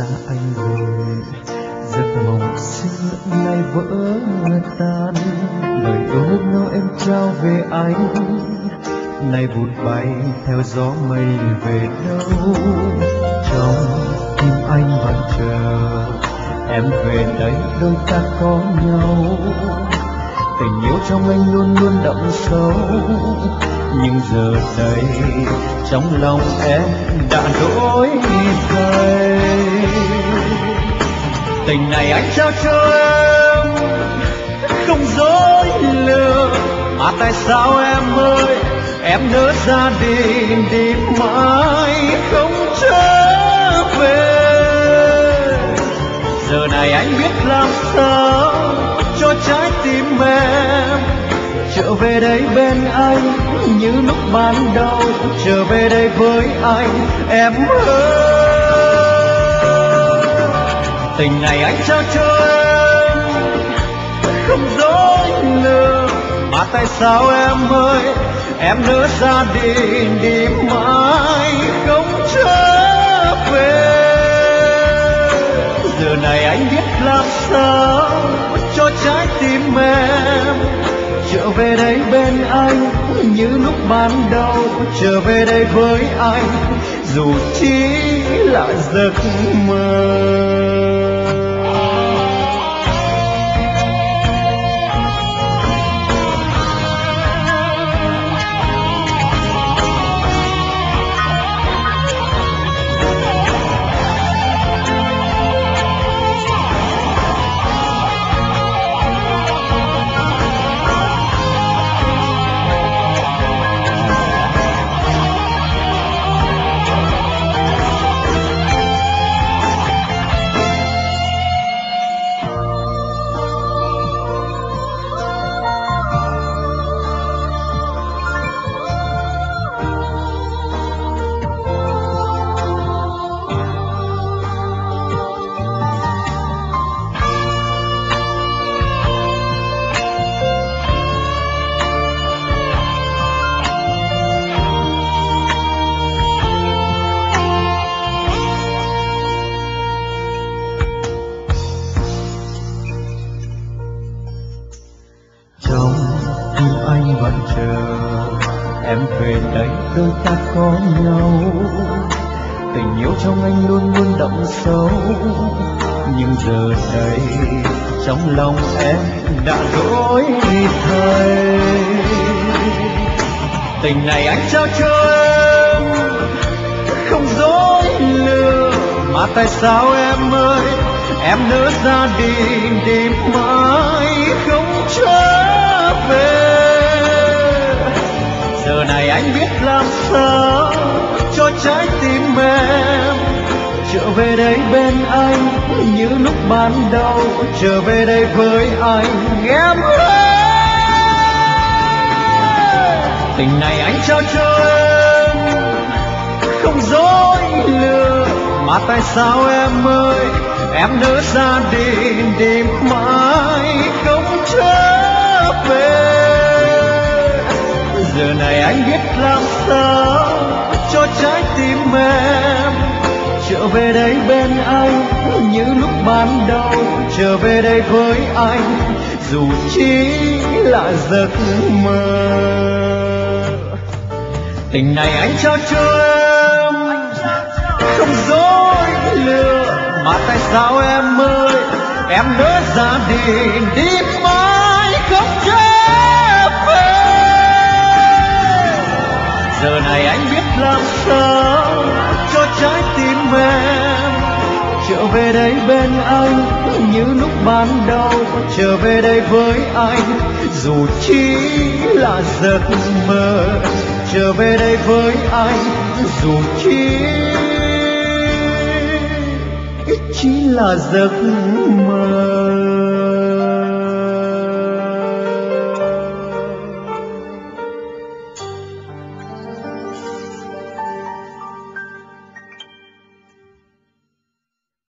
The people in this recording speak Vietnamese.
xa anh về. Giấc mộng xưa nay vỡ tan. Lời ước nó em trao về anh. Nay vụt bay theo gió mây về đâu. Trong tim anh vẫn chờ. Em về đây đôi ta có nhau. Tình yêu trong anh luôn luôn đậm sâu. Nhưng giờ đây trong lòng em đã đổi thay tình này anh trao cho em. Không dối lừa, mà tại sao em ơi? Em nỡ ra đi đi mãi không trở về. Giờ này anh biết làm sao cho trái tim em trở về đây bên anh như lúc ban đầu. Trở về đây với anh, em ơi tình này anh trao cho em không dối lừa mà tại sao em ơi? Em nỡ ra đi, đi mãi không trở về. Giờ này anh biết làm sao cho trái tim em trở về đây bên anh như lúc ban đầu trở về đây với anh dù chỉ là giấc mơ. Em về đây đôi ta có nhau. Tình yêu trong anh luôn luôn đậm sâu, nhưng giờ đây trong lòng em đã đổi thay tình này anh trao cho em, không dối lừa, mà tại sao em ơi? Em nỡ ra đi đi mãi không trở về giờ này anh biết làm sao cho trái tim em trở về đây bên anh như lúc ban đầu, trở về đây với anh. Em ơi! Tình này anh trao cho em, không dối lừa, mà tại sao em ơi? Em nỡ ra đi đi mãi không trở về giờ này anh biết làm sao cho trái tim em trở về đây bên anh như lúc ban đầu, trở về đây với anh dù chỉ là giấc mơ. Tình này anh trao cho em, không dối lừa, mà tại sao em ơi? Em nỡ ra đi đi mãi không trở giờ này anh biết làm sao cho trái tim em trở về đây bên anh như lúc ban đầu. Trở về đây với anh, dù chỉ là giấc mơ. Trở về đây với anh, dù chỉ chỉ là giấc mơ.